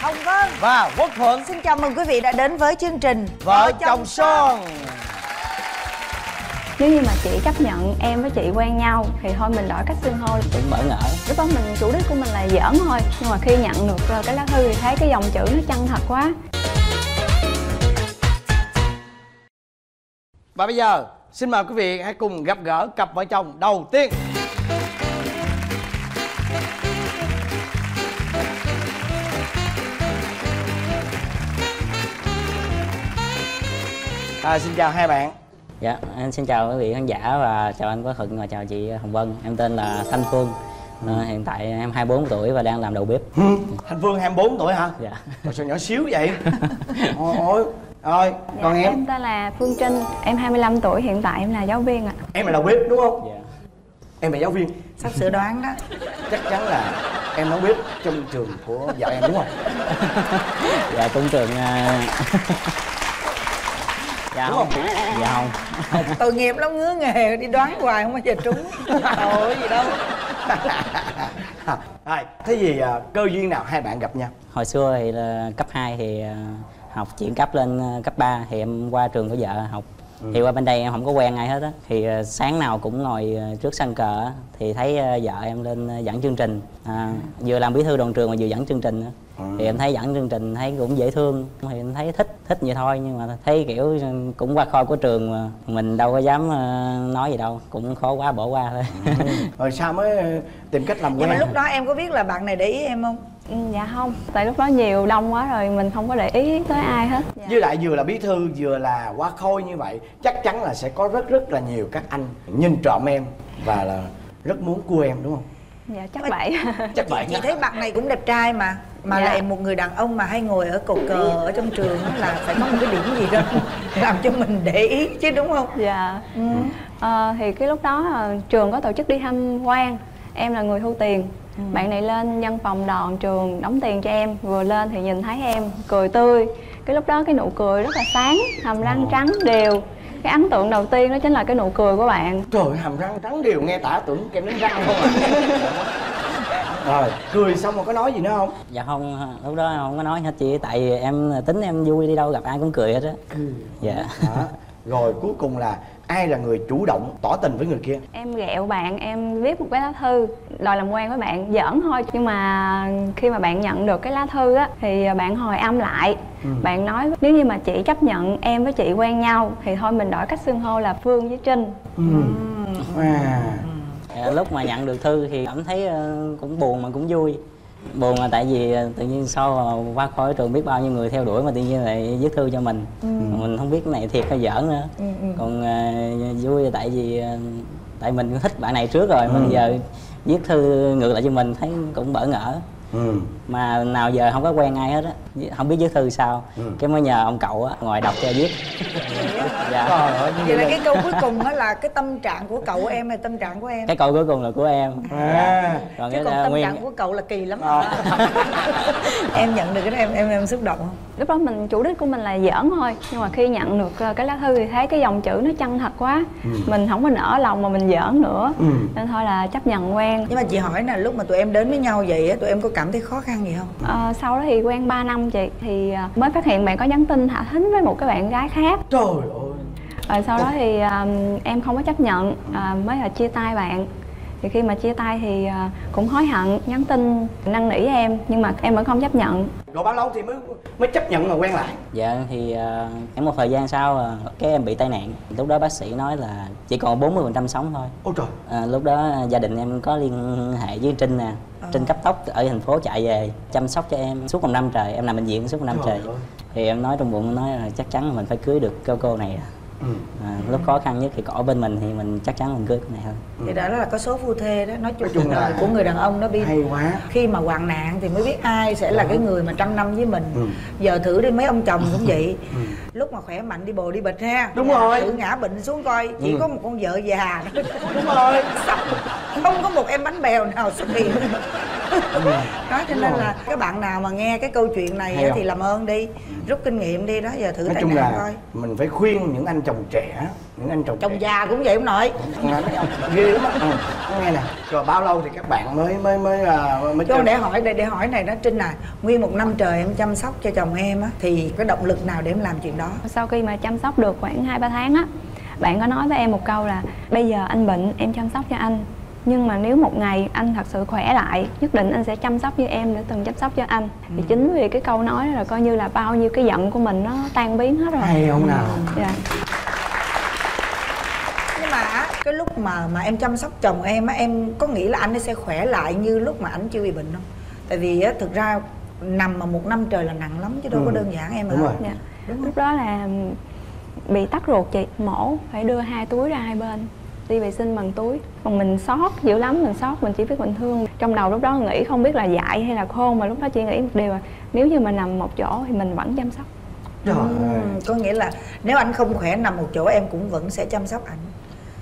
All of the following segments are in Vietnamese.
Hồng Vân. Và Quốc Thuận. Xin chào mừng quý vị đã đến với chương trình Vợ chồng son. Nếu như mà chị chấp nhận em với chị quen nhau Thì thôi mình đổi cách xưng hô. Cũng bỡ ngỡ. Lúc đó mình chủ đích của mình là giỡn thôi. Nhưng mà khi nhận được ờ, cái lá thư thì thấy cái dòng chữ nó chân thật quá. Và bây giờ xin mời quý vị hãy cùng gặp gỡ cặp vợ chồng đầu tiên à, Xin chào hai bạn. Dạ em xin chào quý vị khán giả và chào anh Quốc Thuận và chào chị Hồng Vân. Em tên là Thanh Phương. Ờ, hiện tại em 24 tuổi và đang làm đầu bếp. Thanh Phương 24 tuổi hả? dạ. Ôi, sao nhỏ xíu vậy? Ôi, ôi, rồi, còn Dạ, em? Em tên là Phương Trinh. Em 25 tuổi hiện tại em là giáo viên ạ. Em là đầu bếp đúng không? dạ. Em là giáo viên. Sắp sửa đoán đó. Chắc chắn là em nấu bếp trong trường của vợ em đúng không? dạ cũng trường ờ, dạ Đúng không không? dạ không Tội nghiệp lắm ngứa nghề đi đoán hoài không bao giờ trúng Trời gì đâu Rồi, thế gì à, cơ duyên nào hai bạn gặp nhau? hồi xưa thì là cấp 2 thì ờ, học chuyển cấp lên ờ, cấp 3 thì em qua trường của vợ học thì qua bên đây em không có quen ai hết á. Thì ờ, sáng nào cũng ngồi ờ, trước sân cờ á, thì thấy ờ, vợ em lên dẫn chương trình. À, vừa làm bí thư đoàn trường mà vừa dẫn chương trình nữa thì em thấy dẫn chương trình thấy cũng dễ thương. Thì em thấy thích thích vậy thôi nhưng mà thấy kiểu cũng qua khôi của trường mà mình đâu có dám nói gì đâu cũng khó quá bỏ qua thôi. Rồi sao mới tìm cách làm Nhưng quen? mà lúc đó em có biết là bạn này để ý em không? Ừ, Dạ không Tại lúc đó nhiều đông quá rồi mình không có để ý tới ai hết dạ. Với lại vừa là bí thư vừa là qua khôi như vậy Chắc chắn là sẽ có rất rất là nhiều các anh nhìn trộm em Và là rất muốn cua em đúng không? dạ chắc vậy Chắc vậy Chị thấy bạn này cũng đẹp trai mà Mà Dạ. lại một người đàn ông mà hay ngồi ở cột cờ ở trong trường á là phải có một cái điểm gì đó Làm cho mình để ý chứ đúng không? dạ Ừ. Ờ, thì cái lúc đó ờ, trường có tổ chức đi tham quan em là người thu tiền bạn này lên văn phòng đoàn trường đóng tiền cho em. Vừa lên thì nhìn thấy em cười tươi. Cái lúc đó cái nụ cười rất là sáng hàm răng trắng đều. Cái ấn tượng đầu tiên đó chính là cái nụ cười của bạn. Trời hàm răng trắng đều nghe tả tưởng kem đánh răng không à. Rồi, cười xong rồi có nói gì nữa không? dạ không lúc đó không có nói hết chị tại vì em tính em vui đi đâu gặp ai cũng cười hết á. Dạ. Đó. Rồi cuối cùng là ai là người chủ động tỏ tình với người kia? em ghẹo bạn em viết một cái lá thư đòi làm quen với bạn giỡn thôi. Nhưng mà khi mà bạn nhận được cái lá thư á thì bạn hồi âm lại. Bạn nói nếu như mà chị chấp nhận em với chị quen nhau thì thôi mình đổi cách xưng hô là phương với trinh. Ừ. À. Dạ, lúc mà nhận được thư thì cảm thấy ờ, cũng buồn mà cũng vui buồn là tại vì ờ, tự nhiên sau qua khỏi trường biết bao nhiêu người theo đuổi mà tự nhiên lại viết thư cho mình. Mà mình không biết cái này thiệt hay giỡn nữa. Còn ờ, vui là tại vì ờ, tại mình thích bạn này trước rồi mà giờ viết thư ngược lại cho mình thấy cũng bỡ ngỡ Ừ. mà nào giờ không có quen ai hết á không biết viết thư sao cái mới nhờ ông cậu á ngồi đọc cho viết dạ Trời ơi, Vậy là cái câu cuối cùng đó là cái tâm trạng của cậu em hay tâm trạng của em? cái câu cuối cùng là của em À. còn Chứ cái còn tâm nguyên trạng của cậu là kỳ lắm Ờ. Em nhận được cái đó em em em xúc động không? Lúc đó mình chủ đích của mình là giỡn thôi nhưng mà khi nhận được ờ, cái lá thư thì thấy cái dòng chữ nó chân thật quá. Mình không có nỡ lòng mà mình giỡn nữa. Ừ. nên thôi là chấp nhận quen. Nhưng mà chị hỏi nè, lúc mà tụi em đến với nhau vậy á, tụi em có cảm thấy khó khăn gì không? Ờ, sau đó thì quen 3 năm chị thì ờ, mới phát hiện bạn có nhắn tin thả thính với một cái bạn gái khác. Trời ơi. Rồi sau đó thì ờ, em không có chấp nhận ờ, mới là chia tay bạn thì khi mà chia tay thì ờ, cũng hối hận nhắn tin năn nỉ em nhưng mà em vẫn không chấp nhận. Rồi bao lâu thì mới mới chấp nhận mà quen lại? Dạ thì uh, em một thời gian sau ờ, cái em bị tai nạn. Lúc đó bác sĩ nói là chỉ còn 40% sống thôi. Ôi trời. À, Lúc đó gia đình em có liên hệ với Trinh nè. Trinh cấp tốc ở thành phố chạy về chăm sóc cho em suốt một năm trời. Em nằm bệnh viện suốt một năm Trời trời. Thì em nói trong bụng nói là chắc chắn là mình phải cưới được cô cô này ừ. à, Lúc khó khăn nhất thì có ở bên mình thì mình chắc chắn mình cưới cô này thôi Thì đó là có số phu thê đó, nói chung, Nói chung là- của người đàn ông đó bi. Hay quá. Khi mà hoạn nạn thì mới biết ai sẽ là cái người mà trăm năm với mình. Ừ. giờ thử đi mấy ông chồng cũng vậy. Lúc mà khỏe mạnh đi bồ đi bịch ha. Đúng rồi. thử ngã bệnh xuống coi. Chỉ Ừ. có một con vợ già Đúng rồi. Không có một em bánh bèo nào xuất hiện đó cho nên là các bạn nào mà nghe cái câu chuyện này á thì làm ơn đi rút kinh nghiệm đi đó giờ thử nói chung là coi. mình phải khuyên những anh chồng trẻ những anh chồng chồng trẻ. già cũng vậy ông nội. Ghê lắm á. Ừ. nghe nè rồi bao lâu thì các bạn mới mới mới à, mới cho chơi? để hỏi để, để hỏi này đó trinh à nguyên một năm trời em chăm sóc cho chồng em á thì cái động lực nào để em làm chuyện đó? Sau khi mà chăm sóc được khoảng 2 3 tháng á bạn có nói với em một câu là bây giờ anh bệnh em chăm sóc cho anh nhưng mà nếu một ngày anh thật sự khỏe lại nhất định anh sẽ chăm sóc như em đã từng chăm sóc cho anh. Thì chính vì cái câu nói đó là coi như là bao nhiêu cái giận của mình nó tan biến hết rồi. Hay không nào? Dạ. Nhưng mà á, cái lúc mà mà em chăm sóc chồng em á em có nghĩ là anh ấy sẽ khỏe lại như lúc mà anh chưa bị bệnh không? Tại vì á thực ra nằm mà một năm trời là nặng lắm chứ đâu có Ừ. đơn giản em Đúng ạ. rồi. dạ. Đúng lúc đó là bị tắc ruột chị mổ phải đưa hai túi ra hai bên đi vệ sinh bằng túi. Còn mình sót dữ lắm mình sót mình chỉ biết mình thương. Trong đầu lúc đó nghĩ không biết là dại hay là khôn mà lúc đó chỉ nghĩ một điều là nếu như mà nằm một chỗ thì mình vẫn chăm sóc. Trời ơi. Ừ, có nghĩa là nếu anh không khỏe nằm một chỗ em cũng vẫn sẽ chăm sóc anh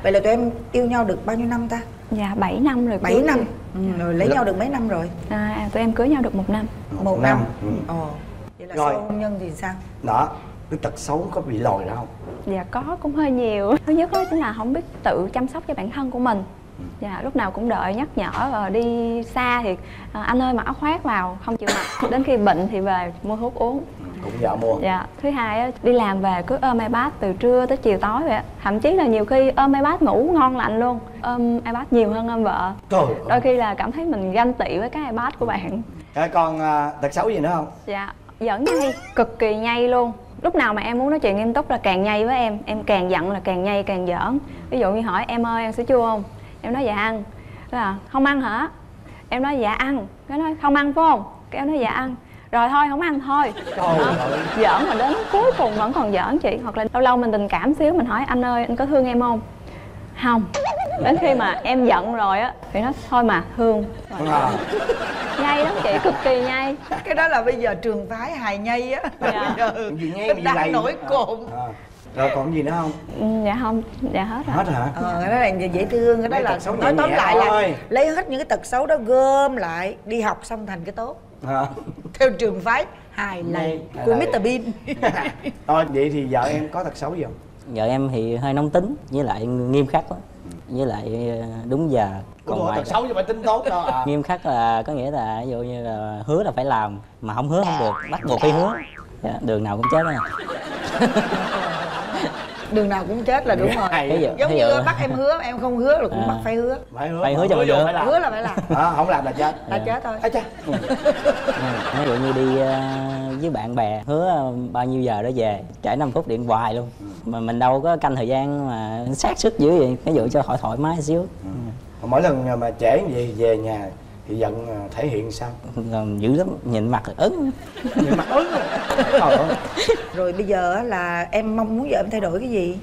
vậy là tụi em yêu nhau được bao nhiêu năm ta? Dạ 7 năm rồi 7 cưới năm. ừ, rồi lấy Dạ. nhau được mấy năm rồi? À, tụi em cưới nhau được một năm. Một năm, Ừ. ồ. Vậy là Rồi. sau hôn nhân thì sao? Đó cái tật xấu có bị lòi ra không? Dạ có cũng hơi nhiều. Thứ nhất đó chính là không biết tự chăm sóc cho bản thân của mình. Dạ lúc nào cũng đợi nhắc nhở rồi đi xa thì à, anh ơi mặc áo khoác vào không chịu mặc. Đến khi bệnh thì về mua thuốc uống. Cũng vợ mua. Dạ thứ hai á, đi làm về cứ ôm ipad từ trưa tới chiều tối vậy thậm chí là nhiều khi ôm ipad ngủ ngon lành luôn ôm ipad nhiều hơn ôm vợ. Trời đôi khi là cảm thấy mình ganh tị với cái ipad của bạn. Rồi còn à, tật xấu gì nữa không? Dạ giỡn nhây cực kỳ nhây luôn. Lúc nào mà em muốn nói chuyện nghiêm túc là càng nhây với em. Em càng giận là càng nhây càng giỡn. Ví dụ như hỏi em ơi ăn sữa chua không? Em nói dạ ăn. Là không ăn hả? Em nói dạ ăn. Cái nói không ăn phải không? Cái em nói dạ ăn. Rồi thôi không ăn thôi. Trời ơi. Giỡn mà đến cuối cùng vẫn còn giỡn chị. Hoặc là lâu lâu mình tình cảm xíu mình hỏi anh ơi anh có thương em không không đến khi mà em giận rồi á thì nó thôi mà thương Đúng không? nhây lắm chị cực kỳ nhây cái đó là bây giờ trường phái hài nhây á Dạ. bây giờ đang lầy nổi À, cồn à. rồi còn gì nữa không Ừ, dạ không dạ hết rồi hết hả ờ cái đó là dễ thương cái đó là nói tóm lại là thôi. lấy hết những cái tật xấu đó gom lại đi học xong thành cái tốt à. theo trường phái hài lầy của. Mr Bean thôi vậy thì vợ em có tật xấu gì không vợ em thì hơi nóng tính với lại nghiêm khắc lắm. Với lại ờ, đúng giờ còn Ủa, ngoài xấu chứ phải tính tốt đâu à. nghiêm khắc là có nghĩa là ví dụ như là hứa là phải làm mà không hứa không được bắt buộc phải hứa. Dạ, đường nào cũng chết á đường nào cũng chết là đúng rồi. Hay. Giống ví như dụ- bắt em hứa em không hứa là cũng À. bắt phải hứa. Phải hứa Phải hứa cho phải làm. hứa là phải làm. À, không làm là chết. Là chết thôi. Ây cha? Ừ. Ừ, ví dụ như đi ờ, với bạn bè hứa ờ, bao nhiêu giờ đó về trễ 5 phút điện hoài luôn. Mà mình đâu có canh thời gian mà sát sức dữ vậy. Ví dụ cho thoải thoải mái xíu. Còn mỗi lần mà trễ về về nhà thì giận à, thể hiện sao? Còn dữ lắm nhìn mặt ấn nhìn mặt ớn trời ơi. Rồi bây giờ á là em mong muốn vợ em thay đổi cái gì?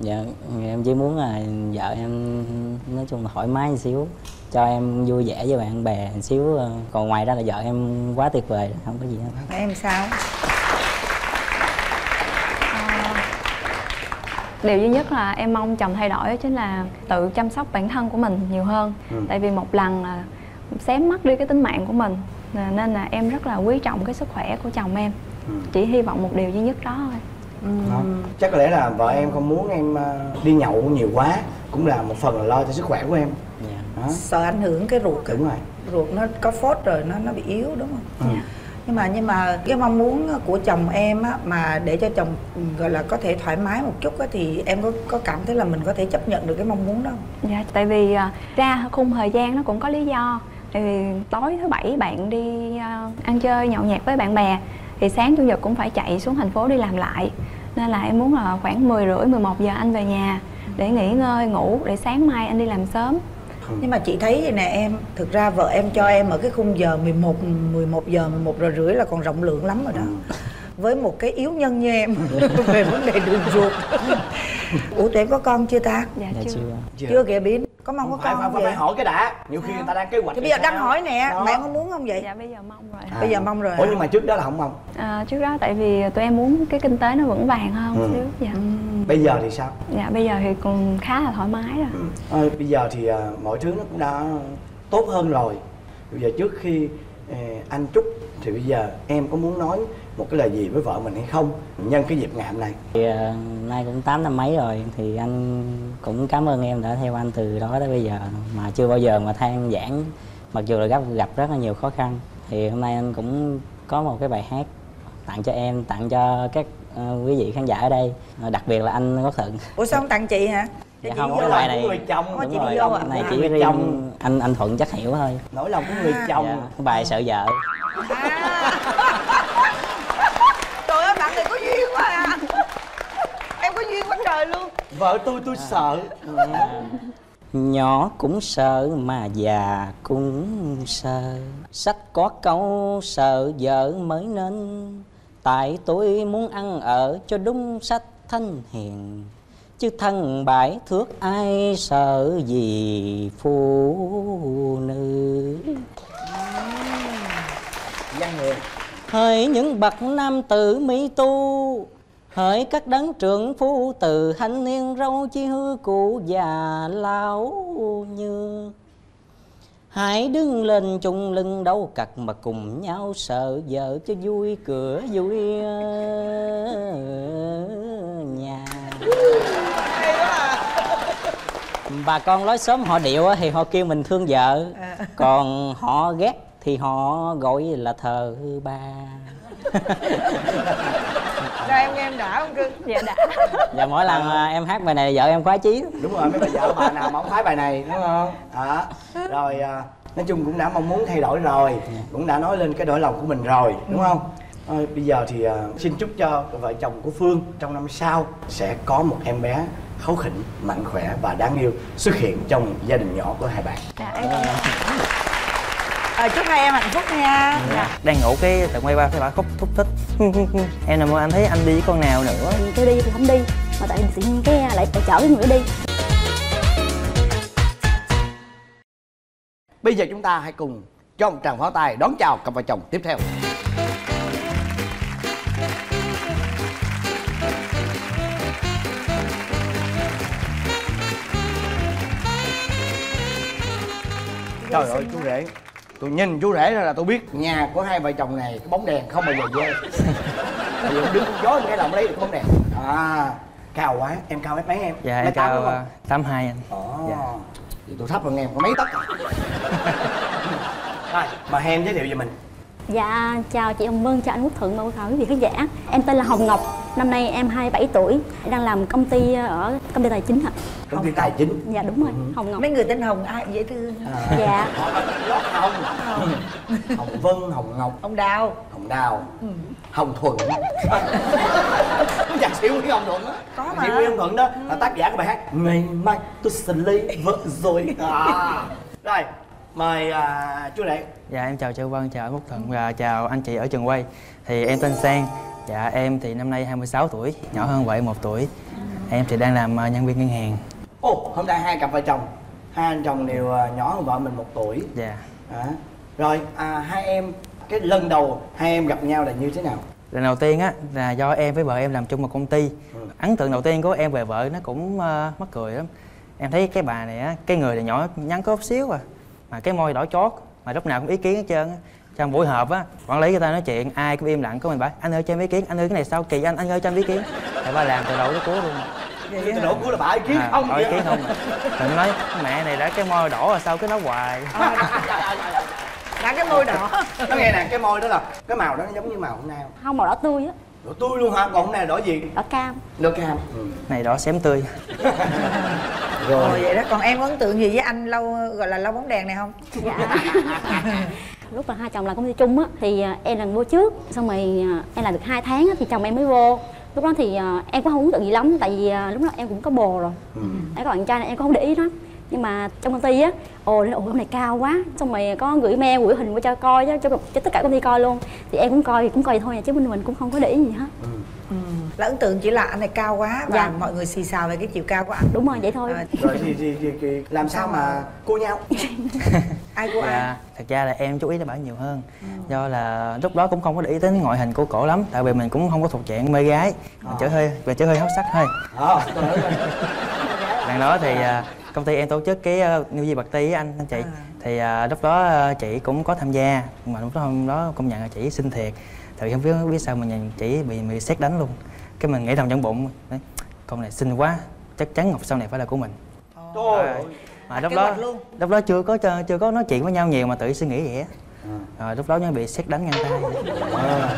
Dạ em chỉ muốn là vợ em nói chung là thoải mái một xíu cho em vui vẻ với bạn bè một xíu ờ, còn ngoài ra là vợ em quá tuyệt vời không có gì hết. Em sao? Điều duy nhất là em mong chồng thay đổi đó chính là tự chăm sóc bản thân của mình nhiều hơn. Ừ. tại vì một lần là xém mất đi cái tính mạng của mình nên là em rất là quý trọng cái sức khỏe của chồng em Ừ. chỉ hy vọng một điều duy nhất đó thôi Đó. chắc có lẽ là vợ em không muốn em à, đi nhậu nhiều quá cũng là một phần là lo cho sức khỏe của em dạ. đó sợ ảnh hưởng cái ruột đúng rồi ruột nó có phốt rồi nó nó bị yếu đúng không ừ. nhưng mà nhưng mà cái mong muốn của chồng em á mà để cho chồng ừ, gọi là có thể thoải mái một chút á thì em có có cảm thấy là mình có thể chấp nhận được cái mong muốn đó không? dạ tại vì à, ra khung thời gian nó cũng có lý do tại vì tối thứ bảy bạn đi à, ăn chơi nhậu nhẹt với bạn bè thì sáng chủ nhật cũng phải chạy xuống thành phố đi làm lại. Nên là em muốn là khoảng 10 rưỡi 11 giờ anh về nhà để nghỉ ngơi ngủ để sáng mai anh đi làm sớm. Nhưng mà chị thấy vậy nè em thực ra vợ em cho em ở cái khung giờ 11 11 giờ 11 giờ rưỡi là còn rộng lượng lắm rồi đó. Với một cái yếu nhân như em về vấn đề đường ruột. Ủa tụi em có con chưa ta? Dạ, dạ chưa. chưa. Chưa kìa biến có mong có phải, con phải, không phải, vậy? phải hỏi cái đã. Nhiều khi người ta đang kế hoạch thì bây giờ đang hỏi nè Đó. bạn có muốn không vậy? Dạ bây giờ mong rồi. À. bây giờ mong rồi ủa nhưng mà trước đó là không mong? À, trước đó tại vì tụi em muốn cái kinh tế nó vững vàng hơn Ừ. xíu dạ. Bây giờ thì sao? Dạ bây giờ thì cũng khá là thoải mái rồi. Ờ, bây giờ thì à, mọi thứ nó cũng đã tốt hơn rồi. Bây giờ trước khi ờ, anh chúc thì bây giờ em có muốn nói một cái lời gì với vợ mình hay không? Nhân cái dịp ngày hôm nay. Thì ờ, nay cũng tám năm mấy rồi thì anh cũng cảm ơn em đã theo anh từ đó tới bây giờ. Mà chưa bao giờ mà than giảng mặc dù là gặp gặp rất là nhiều khó khăn. Thì hôm nay anh cũng có một cái bài hát tặng cho em tặng cho các ờ, quý vị khán giả ở đây. Ờ, đặc biệt là anh Quốc Thuận. Ủa sao không tặng chị hả? Dạ không, cái à? bài này người chồng. Có đúng chị rồi đi vô à? này À, chỉ người riêng chồng. anh anh Thuận chắc hiểu thôi. Nỗi lòng của người chồng. dạ, bài sợ vợ. Trời ơi bạn này có duyên quá à em có duyên quá trời luôn vợ tôi tôi sợ. Nhỏ cũng sợ mà già cũng sợ. Sách có câu sợ vợ mới nên. Tại tôi muốn ăn ở cho đúng sách thanh hiền. Chứ thân bãi thước ai sợ gì phụ nữ. Văn hiền. Hỡi những bậc nam tử mỹ tu Hỡi các đấng trưởng phu từ thanh niên râu chi hư cụ già lão như. Hãy đứng lên chung lưng đấu cặt mà cùng nhau sợ vợ cho vui cửa vui ờ, nhà. Bà con lối xóm họ điệu thì họ kêu mình thương vợ. Còn họ ghét thì họ gọi là thờ ba ra em nghe em đã không cưng dạ đã. Và mỗi lần à, em hát bài này vợ em khoái chí đúng rồi mấy bà vợ bà nào mà không phái bài này đúng không? Đó. Rồi à, nói chung cũng đã mong muốn thay đổi rồi cũng đã nói lên cái đổi lòng của mình rồi đúng không? Thôi, bây giờ thì à, xin chúc cho vợ chồng của phương trong năm sau sẽ có một em bé kháu khỉnh mạnh khỏe và đáng yêu xuất hiện trong gia đình nhỏ của hai bạn. Dạ em cảm ơn à, chúc hai em hạnh phúc nha. Đang ngủ cái tận quay qua cái bà khóc thúc thích. Em nằm mơ anh thấy anh đi với con nào nữa? Kêu đi thì không đi. Mà tại tự nhiên cái lại lại chở cái người đi. Bây giờ chúng ta hãy cùng cho một tràng pháo tay đón chào cặp vợ chồng tiếp theo. Trời ơi chú rể Tôi nhìn chú rể ra là tôi biết Nhà của hai vợ chồng này cái bóng đèn không bao giờ dơ. Tại vì ông đứng gió cái lòng lấy được bóng đèn. À Cao quá Em cao mét mấy em? Dạ em cao tám hai anh. Ồ Dạ. Thì tôi thấp hơn em có mấy tấc à? Rồi Mà em giới thiệu về mình. Dạ chào chị Hồng Vân chào anh Quốc Thuận và quý vị khán giả. Em tên là Hồng Ngọc năm nay em 27 tuổi đang làm công ty ở công ty tài chính ạ. Công ty tài chính? Dạ đúng rồi Hồng Ngọc. Mấy người tên hồng ai dễ thương? À, dạ. Lót Hồng. Hồng Vân, Hồng Ngọc, ông đào. Hồng Đào. Hồng Thuận. Nhạc sĩ Nguyễn Hồng Thuận á. Có mà. sĩ Nguyễn Hồng Thuận đó. Là tác giả của bài hát Ngày mai tôi sẽ lấy vợ rồi. À. Rồi Mời à, chú Lệ. Dạ em chào Châu Vân chào Quốc Thuận và chào anh chị ở trường quay. Thì em tên Sang dạ em thì năm nay 26 tuổi nhỏ hơn em một tuổi. Em thì đang làm à, nhân viên ngân hàng. Ồ, hôm nay hai cặp vợ chồng. Hai anh chồng đều à, nhỏ hơn vợ mình một tuổi. Dạ. À. Rồi, à, hai em Cái lần đầu hai em gặp nhau là như thế nào? lần đầu tiên á là do em với vợ em làm chung một công ty. Ừ. ấn tượng đầu tiên của em về vợ nó cũng à, mắc cười lắm. Em thấy cái bà này á cái người này nhỏ nhắn có xíu à mà cái môi đỏ chót mà lúc nào cũng ý kiến hết trơn á trong buổi họp á quản lý người ta nói chuyện ai cũng im lặng có mình bảo anh ơi cho em ý kiến anh ơi cái này sao kỳ anh anh ơi cho em ý kiến. Thì ba làm từ đầu tới cuối luôn. Cái từ đổ của là bà ý kiến à, không ý kiến không. Mình nói mẹ này đã cái môi đỏ rồi sao cứ nói hoài? Đã cái môi đỏ. Nó nghe nè, cái môi đó là Cái màu đó nó giống như màu hôm nay không? màu đỏ tươi á. Đỏ tươi luôn hả? Còn hôm nay đỏ gì? đỏ cam. Đỏ cam. Ừ. này đỏ xém tươi. Ồ vậy đó còn em có ấn tượng gì với anh lâu gọi là lâu bóng đèn này không? Dạ lúc mà hai chồng làm công ty chung á thì à, em làm vô trước xong rồi à, em làm được hai tháng á, thì chồng em mới vô. Lúc đó thì à, em cũng không ấn tượng gì lắm tại vì lúc đó em cũng có bồ rồi. Ừ. em có bạn trai nên em cũng không để ý lắm. Nhưng mà trong công ty á ồ ồ hôm này cao quá. Xong rồi có gửi mail gửi hình qua cho coi cho, cho, cho tất cả công ty coi luôn. Thì em cũng coi cũng coi vậy thôi chứ mình mình cũng không có để ý gì hết là ấn tượng chỉ là anh này cao quá và Dạ. mọi người xì xào về cái chiều cao của anh. Đúng rồi vậy thôi. À, Rồi thì, thì, thì, thì làm sao mà cua nhau? ai của ai? Dạ, thật ra là em chú ý tới bà nhiều hơn. Do là lúc đó cũng không có để ý đến ngoại hình của cổ lắm Tại vì mình cũng không có thuộc dạng mê gái. Mình chỉ hơi, mình chỉ hơi háo sắc thôi. Ờ, rồi. Lần đó thì à, công ty em tổ chức cái uh, New Year Party anh anh chị. À. thì à, lúc đó à, chị cũng có tham gia nhưng mà lúc đó hôm đó công nhận là chị xinh thiệt. Thì không biết biết sao mà nhìn chị bị bị xét đánh luôn cái mình nghĩ thầm trong bụng đấy, con này xinh quá chắc chắn ngọc sau này phải là của mình Trời ơi. mà lúc đó luôn. lúc đó chưa có chưa, chưa có nói chuyện với nhau nhiều mà tự suy nghĩ vậy á rồi lúc đó mới bị xét đánh ngang tay Ờ.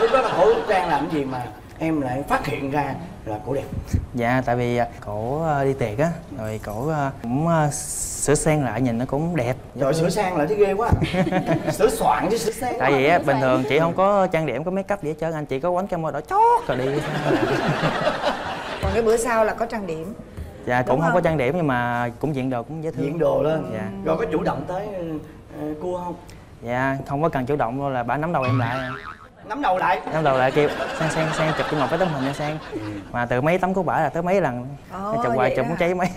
lúc đó là cổ đang làm cái gì mà em lại phát hiện ra là cổ đẹp. Dạ tại vì à, cổ à, đi tiệc á rồi cổ à, cũng sửa sang lại nhìn nó cũng đẹp. Rồi sửa sang lại thấy ghê quá. Sửa soạn chứ sửa sang. Tại vì á bình thường chị không có trang điểm có make up gì hết trơn anh chị có quánh môi đỏ chót rồi đi. Còn cái bữa sau là có trang điểm. Dạ Đúng cũng không không? có trang điểm nhưng mà cũng diện đồ cũng dễ thương. Diện đồ lên. Dạ. rồi có chủ động tới ờ, cua không? Dạ không có cần chủ động đâu là bà nắm đầu em lại nắm đầu lại. Nắm đầu lại kêu sang sang sang chụp cho một cái tấm hình cho sang. Mà từ mấy tấm của bả là tới mấy lần. Ồ, chụp hoài chụp đó muốn cháy mấy.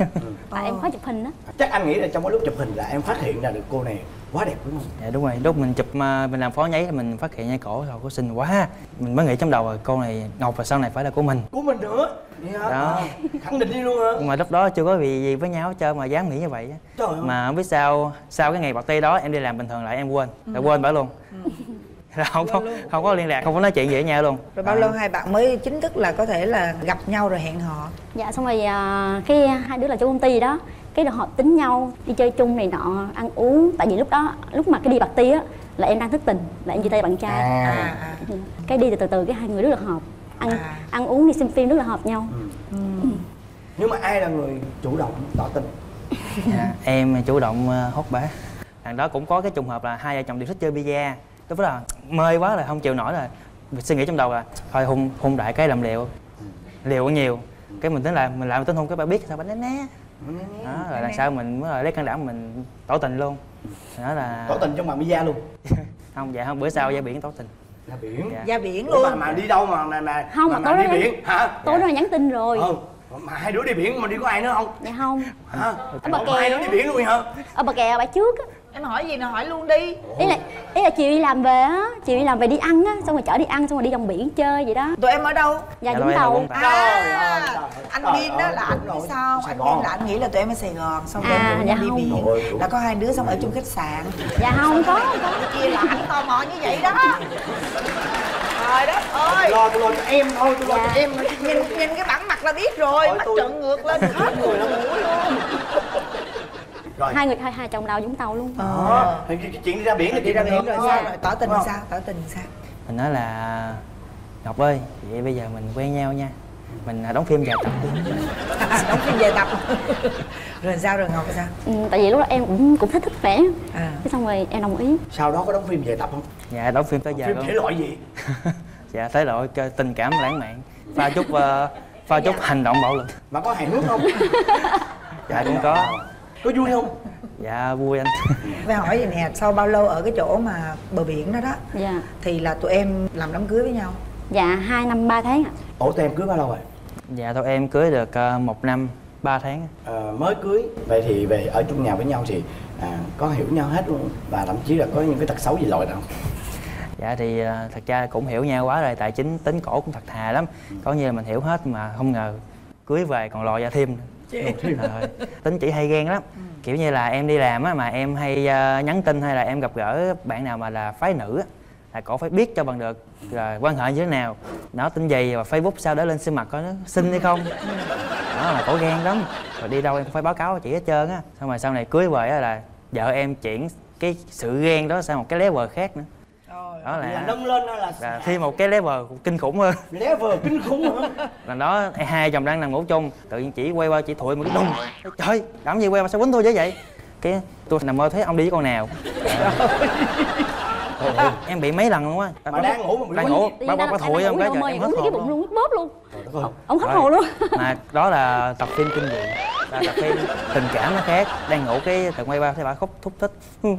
Tại em khó chụp hình á. Chắc anh nghĩ là trong cái lúc chụp hình là em phát hiện ra được cô này quá đẹp đúng không? Dạ đúng rồi. Lúc mình chụp mà mình làm phó nháy thì mình phát hiện ngay cổ rồi cô xinh quá. Mình mới nghĩ trong đầu rồi cô này ngọc và sau này phải là của mình. Của mình nữa? Hả? Đó. À, khẳng định đi luôn hả? Nhưng mà lúc đó chưa có gì gì với nhau hết trơn mà dám nghĩ như vậy á. trời ơi. Mà không biết sao sau cái ngày party đó em đi làm bình thường lại em quên là quên bả luôn. Là không có không có liên lạc không có nói chuyện gì với nhau luôn. Rồi bao lâu hai bạn mới chính thức là có thể là gặp nhau rồi hẹn hò? Dạ xong rồi à, cái hai đứa là trong công ty đó. Cái rồi họ tính nhau đi chơi chung này nọ ăn uống. Tại vì lúc đó lúc mà cái đi party á là em đang thức tình là em chia tay bạn trai. À, à à. Ừ. cái đi từ từ từ cái hai người rất là hợp. Ăn À. ăn uống đi xem phim rất là hợp nhau. Nhưng mà ai là người chủ động tỏ tình? Dạ, em chủ động ờ, hốt bả lần đó cũng có cái trùng hợp là hai vợ chồng đều thích chơi bia lúc đó là mê quá rồi không chịu nổi rồi. Suy nghĩ trong đầu là thôi hung hung đại cái làm liều. Liều có nhiều. Cái mình tính là mình làm tính hôn cái bà biết sao bà né né. Đó rồi lần sau mình mới lấy can đảm mình tỏ tình luôn. Đó là tỏ tình trong bàn bia luôn. Không dạ không bữa sau ra biển tỏ tình. Ra biển? Dạ. ra biển Ủa mà, luôn. mà đi đâu mà mà mà Không, mà, mà mà tối đi đó- biển? Hả? tối đó là nhắn tin rồi. Ừ. Mà hai đứa đi biển mà đi có ai nữa không? Dạ không. Hả? Ở bờ Ủa, kè hai đứa đi biển luôn hả? Ở bờ kè bãi trước á. Em hỏi gì nào hỏi luôn đi. Ý là ý là chiều đi làm về á chiều đi làm về đi ăn á xong rồi chở đi ăn xong rồi đi đồng biển chơi vậy đó. Tụi em ở đâu? Dạ Dạ, vũng tàu. à, anh biên đó là anh biết rồi. sao? Anh biên là anh nghĩ là tụi em ở sài gòn xong À, rồi dạ đi biển. Là có hai đứa xong ở chung khách sạn. Dạ không có không có. kia là anh tò mò như vậy đó. Trời đất ơi. lo tôi lo cho em thôi tôi lo cho Dạ. em. Nhìn nhìn cái bản mặt là biết rồi tôi- trợn ngược lên. Hết người lông mũi luôn rồi. Hai người hai hai chồng đào vũng tàu luôn. Đó thì cái, cái chuyện đi ra biển là đi ra biển rồi sao rồi tỏ tình sao tỏ tình sao? Mình nói là ngọc ơi vậy bây giờ mình quen nhau nha. Mình đóng phim dài tập. Đóng phim về tập. Rồi sao rồi ngọc sao? Ừ, tại vì lúc đó em cũng cũng thích thích vẽ à. Cái xong rồi em đồng ý. Sau đó có đóng phim về tập không? Dạ đóng phim tới giờ phim luôn. thể loại gì? Dạ tới lỗi cái tình cảm lãng mạn. Pha chút ờ, pha chút hành động bạo lực. Mà có hài hước không? Dạ cũng có có vui không? Dạ vui anh. Phải hỏi gì nè sau bao lâu ở cái chỗ mà bờ biển đó đó dạ. thì là tụi em làm đám cưới với nhau? Dạ hai năm ba tháng ạ. Ủa tụi em cưới bao lâu rồi? Dạ thôi em cưới được ờ, một năm ba tháng. Ờ, mới cưới. Vậy thì về ở chung nhà với nhau thì à, có hiểu nhau hết luôn và thậm chí là có những cái tật xấu gì lòi đâu dạ thì ờ, thật ra cũng hiểu nhau quá rồi tại chính tính cổ cũng thật thà lắm. Có như là mình hiểu hết mà không ngờ cưới về còn lòi ra thêm Trời. Ơi, tính chỉ hay ghen lắm. Kiểu như là em đi làm á mà em hay ờ, nhắn tin hay là em gặp gỡ bạn nào mà là phái nữ á là cổ phải biết cho bằng được rồi quan hệ như thế nào. Nó tin gì và facebook sao để lên xem mặt coi nó xinh hay không. Đó là cổ ghen lắm. Rồi đi đâu em cũng phải báo cáo chị hết trơn á. Xong rồi sau này cưới về á là vợ em chuyển cái sự ghen đó sang một cái level khác nữa đó là là, nâng lên là là thêm một cái level kinh khủng hơn. Level kinh khủng hơn. Lần đó hai chồng đang nằm ngủ chung tự nhiên chỉ quay qua chỉ thụi một cái đùng. Trời làm gì quay qua sao quýnh tôi chứ vậy? Cái tôi nằm mơ thấy ông đi với con nào. Em bị mấy lần luôn á. Mà đang ngủ mà bị đang ngủ. Bà bà bà thụi ngủ cái trời em hết cái bụng luôn. bóp luôn. Trời đất ơi. ông hết hồn luôn. mà đó là tập phim kinh dị. Là tập phim tình cảm nó khác. Đang ngủ cái tự quay qua thấy bà khóc thúc thích.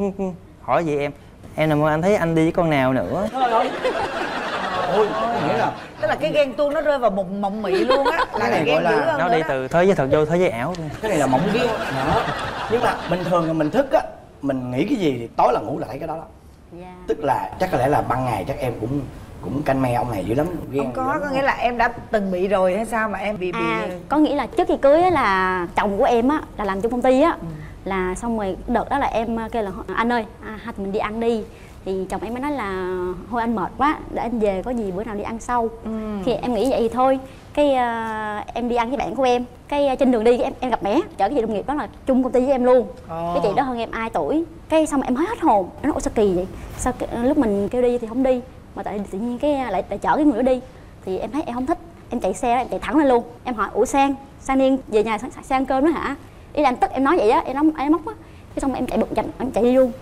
Hỏi gì em em nằm mơ anh thấy anh đi với con nào nữa? Trời ơi. ôi nghĩa là tức là cái ghen tuông nó rơi vào một mộng mị luôn á là Cái này gọi là nó đi từ thế giới thật vô thế giới ảo. Luôn cái này là mộng ghen đó. Nhưng mà bình thường là mình thức á mình nghĩ cái gì thì tối là ngủ lại cái đó đó. Dạ. Tức là chắc có lẽ là ban ngày chắc em cũng cũng canh me ông này dữ lắm ghen không có lắm. có nghĩa là em đã từng bị rồi hay sao mà em bị bị à có nghĩa là trước khi cưới á là chồng của em á là làm trong công ty á là xong rồi đợt đó là em kêu là anh ơi à, hai tụi mình đi ăn đi. Thì chồng em mới nói là thôi anh mệt quá để anh về có gì bữa nào đi ăn sau. Thì em nghĩ vậy thì thôi. Cái à, em đi ăn với bạn của em cái à, trên đường đi em em gặp mẹ chở cái chị đồng nghiệp đó là chung công ty với em luôn. Ồ. cái chị đó hơn em 2 tuổi. Cái xong em mới hết hồn. Em nói ủa sao kỳ vậy? Sao lúc mình kêu đi thì không đi mà tại tự nhiên cái lại lại chở cái người đó đi. Thì em thấy em không thích. Em chạy xe em chạy thẳng lên luôn. Em hỏi ủa sang sang niên về nhà sang, sang cơm đó hả ý là em tức em nói vậy á em nói em móc á. Cái xong em chạy bực chạy em chạy đi luôn.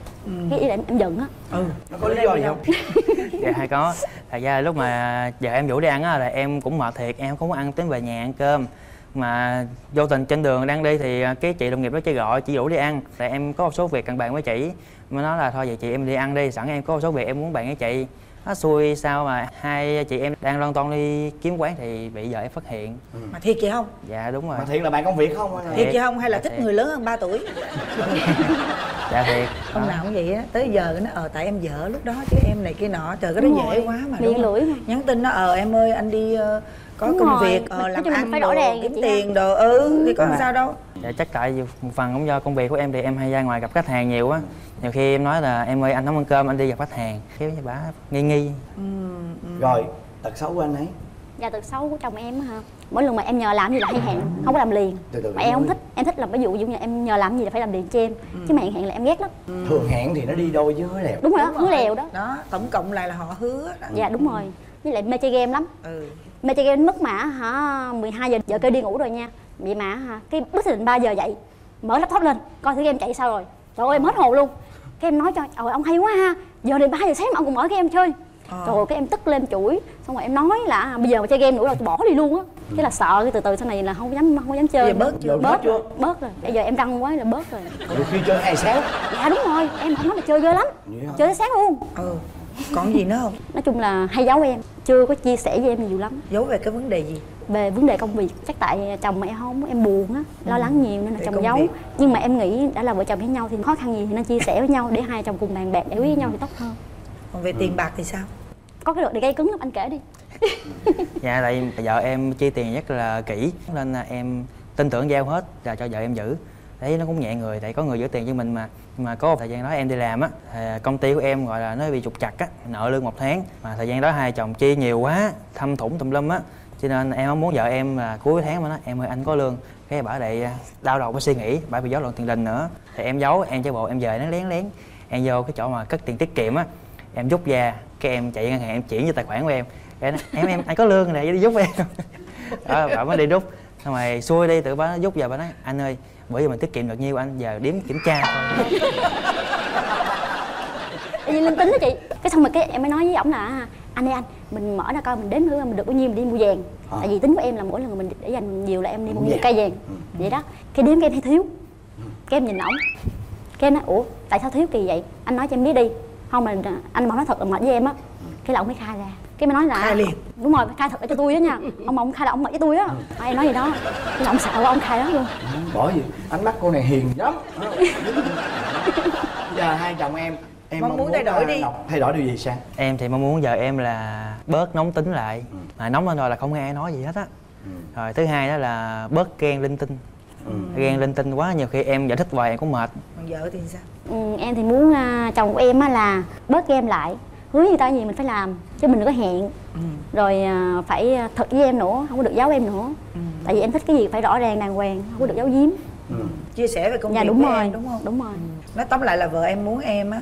Cái ý là em, em giận á. Ừ. Nó có lý do gì không? Dạ hay có. Thật ra lúc mà giờ em rủ đi ăn á là em cũng mệt thiệt em không có ăn tính về nhà ăn cơm. Mà vô tình trên đường đang đi thì cái chị đồng nghiệp đó chị gọi chị rủ đi ăn. Tại em có một số việc cần bàn với chị. Mới nói là thôi vậy chị em đi ăn đi sẵn em có một số việc em muốn bàn với chị nó xui sao mà hai chị em đang lon ton đi kiếm quán thì bị vợ em phát hiện. Mà thiệt vậy không? Dạ đúng rồi. Mà thiệt là bạn công việc không? Là- thiệt vậy không? Hay là Dạ, thích thiệt. người lớn hơn 3 tuổi? Dạ thiệt. Hôm Đó. nào cũng vậy á. Tới giờ nó ờ tại em vợ lúc đó chứ em này kia nọ. Trời cái đó dễ quá mà Miệng đúng không? lưỡi nhắn tin nó ờ em ơi anh đi ờ, có Đúng công rồi. việc ờ làm ăn phải rõ đồ, ràng kiếm tiền đồ ừ thì có Đúng sao đâu. Dạ chắc tại vì một phần cũng do công việc của em thì em hay ra ngoài gặp khách hàng nhiều á. Nhiều khi em nói là em ơi anh không ăn cơm anh đi gặp khách hàng. Kiểu như bà nghi nghi. Rồi tật xấu của anh ấy? Và tật xấu của chồng em á hả? Mỗi lần mà em nhờ làm gì là hay hẹn không có làm liền. Từ từ mà em không thích em thích là ví dụ như là em nhờ làm gì là phải làm liền cho em. Chứ mà hẹn hẹn là em ghét lắm. Thường hẹn thì nó đi đôi với hứa lèo. Đúng rồi đó hứa lèo đó. Đó tổng cộng lại là họ hứa đó. Dạ đúng rồi. Với lại mê chơi game lắm. Ừ mê chơi game mức mà hả 12 giờ vợ kêu đi ngủ rồi nha. Vậy mà hả cái bức định 3 giờ dậy mở laptop lên coi thử game chạy sao rồi. Trời ơi em hết hồn luôn. Cái em nói cho trời ông hay quá ha giờ này 3 giờ sáng mà ông còn mở cái em chơi. Ờ. trời ơi, cái em tức lên chửi xong rồi em nói là à, bây giờ mà chơi game nữa là tôi bỏ đi luôn á. Cái là sợ cái từ từ sau này là không dám không dám chơi bớt chưa? bớt Bớt chưa? rồi bớt rồi. Bây giờ em răng quá là bớt rồi. Đôi khi chơi hai sáu dạ đúng rồi. Em không nói là chơi ghê lắm. Chơi tới sáng luôn. Ừ. Còn gì nữa không? Nói chung là hay giấu em chưa có chia sẻ với em nhiều lắm. Giấu về cái vấn đề gì? Về vấn đề công việc chắc tại chồng em không em buồn á lo lắng nhiều nên là chồng giấu. việc. nhưng mà em nghĩ đã là vợ chồng với nhau thì khó khăn gì thì nên chia sẻ với nhau để hai chồng cùng bàn bạc quyết với nhau thì tốt hơn. Còn về tiền bạc thì sao? Có cái đợt này gây cứng lắm anh kể đi. Dạ tại vợ em chi tiền rất là kỹ nên là em tin tưởng giao hết là cho vợ em giữ đấy nó cũng nhẹ người, tại có người giữ tiền cho mình mà. Mà có một thời gian đó em đi làm á, thì công ty của em gọi là nó bị trục chặt á, nợ lương một tháng. Mà thời gian đó hai chồng chi nhiều quá, thâm thủng tùm lum á. Cho nên em không muốn vợ em là cuối tháng mà nói em ơi anh có lương. Cái bà lại à, đau đầu với suy nghĩ, bà bị giấu lộn tiền đình nữa. Thì em giấu, em chơi bộ em về nó lén lén. Em vô cái chỗ mà cất tiền tiết kiệm á, em rút ra, cái em chạy ngân hàng em chuyển vô tài khoản của em. Em em em, anh có lương này đi giúp em. Đó, bà mới đi rút. Xong rồi xuôi đi, tự bà rút giờ bà nói, anh ơi bữa giờ mình tiết kiệm được nhiêu anh? Giờ đếm kiểm tra thôi. Nhiên linh tính đó chị. Cái xong rồi cái em mới nói với ổng là anh ơi anh mình mở ra coi mình đếm thử mình được bao nhiêu mình đi mua vàng. À. tại vì tính của em là mỗi lần mình để dành nhiều là em đi mua nhiều vàng. cây vàng. Vậy đó. Cái đếm cái em thấy thiếu. Cái em nhìn ổng. Cái em nói ủa tại sao thiếu kỳ vậy? Anh nói cho em biết đi. Không mà anh bảo nói thật là mệt với em á. Cái là ông mới khai ra cái mới nói là Khai liền. đúng rồi khai thật cho tôi á nha. Ông mà ông khai là ông mệt với tôi á. À, em nói gì đó. Là ông sợ ông khai đó luôn. Bỏ gì? Ánh mắt cô này hiền lắm. Giờ hai chồng em em Mong muốn thay đổi là đi. Thay đổi điều gì sang? Em thì mong muốn vợ em là bớt nóng tính lại. Mà nóng lên rồi là không nghe ai nói gì hết á. Rồi thứ hai đó là bớt ghen linh tinh. Ghen linh tinh quá nhiều khi em giải thích hoài em cũng mệt. Còn vợ thì sao? Ừ, em thì muốn à, chồng của em á là bớt game lại hứa người ta gì mình phải làm chứ mình đừng có hẹn. Rồi à, phải à, thật với em nữa không có được giấu em nữa. Tại vì em thích cái gì phải rõ ràng đàng hoàng không có được giấu giếm. Chia sẻ về công dạ việc đúng với rồi em đúng không? đúng rồi. Nói tóm lại là vợ em muốn em á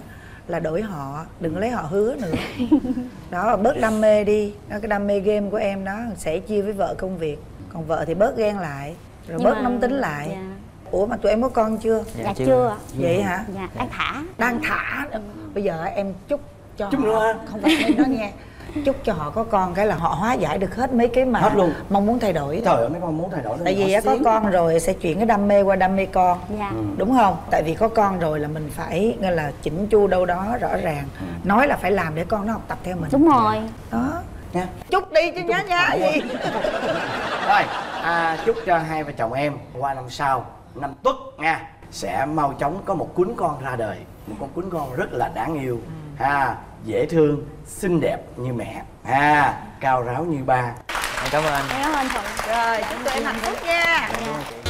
là đổi họ đừng lấy họ hứa nữa. Đó bớt đam mê đi. Đó cái đam mê game của em đó sẽ chia với vợ công việc. Còn vợ thì bớt ghen lại rồi Nhưng bớt mà- nóng tính lại. dạ, ủa mà tụi em có con chưa? Dạ, chưa ạ. vậy hả? Dạ đang thả. Đang thả. Bây giờ em chúc cho Chúc họ. Nữa không phải nói nghe. Chúc cho họ có con cái là họ hóa giải được hết mấy cái mà Hết luôn. mong muốn thay đổi trời ơi mấy con muốn thay đổi tại vì có con rồi sẽ chuyển cái đam mê qua đam mê con. Dạ. Đúng không? Tại vì có con rồi là mình phải nghe là chỉnh chu đâu đó rõ ràng. Nói là phải làm để con nó học tập theo mình. Đúng rồi. Đó. Nha. Chúc đi chứ nhá nhá. gì rồi à, chúc cho hai vợ chồng em qua năm sau năm tuất nha sẽ mau chóng có một cuốn con ra đời. Một con cuốn con rất là đáng yêu ha dễ thương xinh đẹp như mẹ. À cao ráo như ba. Em cảm ơn cảm ơn thuận. Rồi chúc tụi em hạnh phúc nha. Dạ.